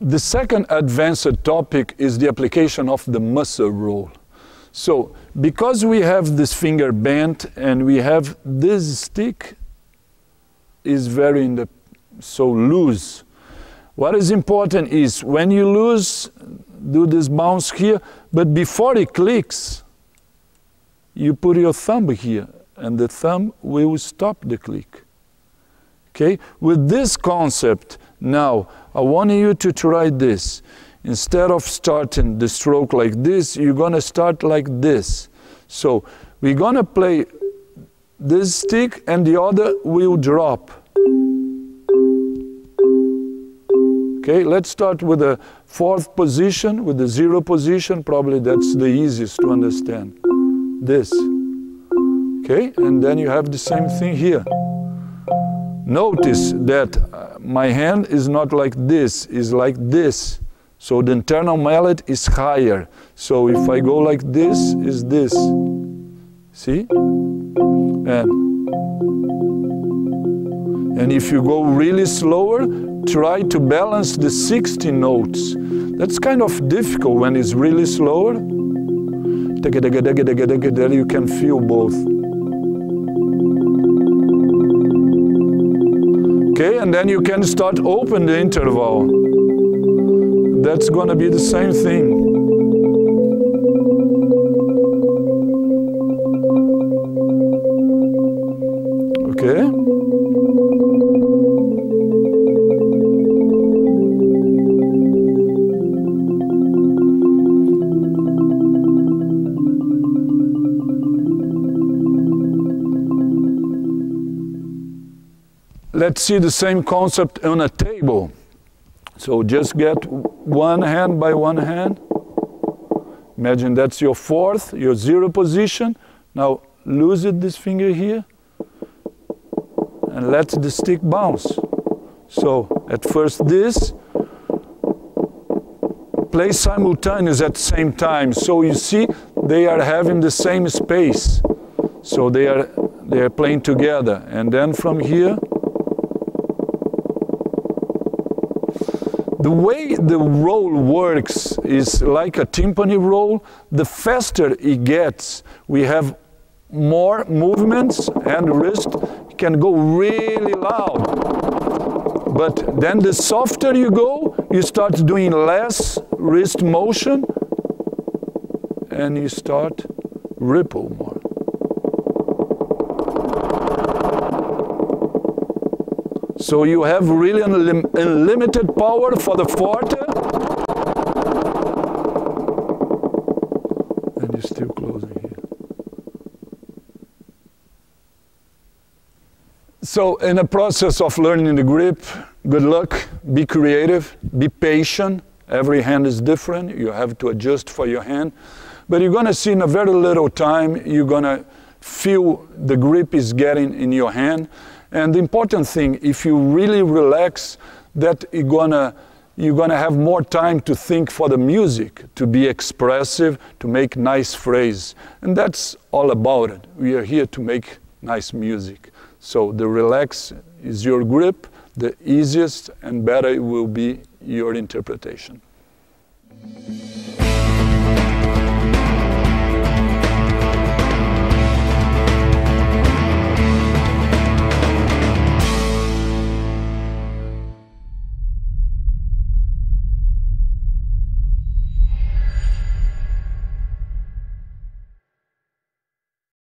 the second advanced topic is the application of the Musser roll. So because we have this finger bent and we have this stick is very in the, so loose. What is important is when you lose, do this bounce here, but before it clicks, you put your thumb here and the thumb will stop the click. Okay? With this concept, now I want you to try this. Instead of starting the stroke like this, you're gonna start like this. So we're gonna play this stick and the other will drop. Okay, let's start with the fourth position, with the zero position. Probably that's the easiest to understand. This. Okay, and then you have the same thing here. Notice that uh, my hand is not like this, is like this. So the internal mallet is higher. So if I go like this, is this. See? And, and if you go really slower, try to balance the 60 notes. That's kind of difficult when it's really slower. Then you can feel both. Okay, and then you can start open the interval. That's gonna be the same thing. Let's see the same concept on a table. So just get one hand by one hand. Imagine that's your fourth, your zero position. Now loosen this finger here and let the stick bounce. So at first this, play simultaneous at the same time. So you see they are having the same space. So they are, they are playing together. And then from here, The way the roll works is like a timpani roll. The faster it gets, we have more movements and wrist can go really loud. But then the softer you go, you start doing less wrist motion and you start ripple more. So you have really unlim unlimited power for the forte. And you're still closing here. So in the process of learning the grip, good luck, be creative, be patient. Every hand is different. You have to adjust for your hand. But you're going to see in a very little time, you're going to feel the grip is getting in your hand. And the important thing, if you really relax, that you're gonna you're gonna have more time to think for the music, to be expressive, to make nice phrase. And that's all about it. We are here to make nice music. So the relax is your grip, the easiest and better will be your interpretation.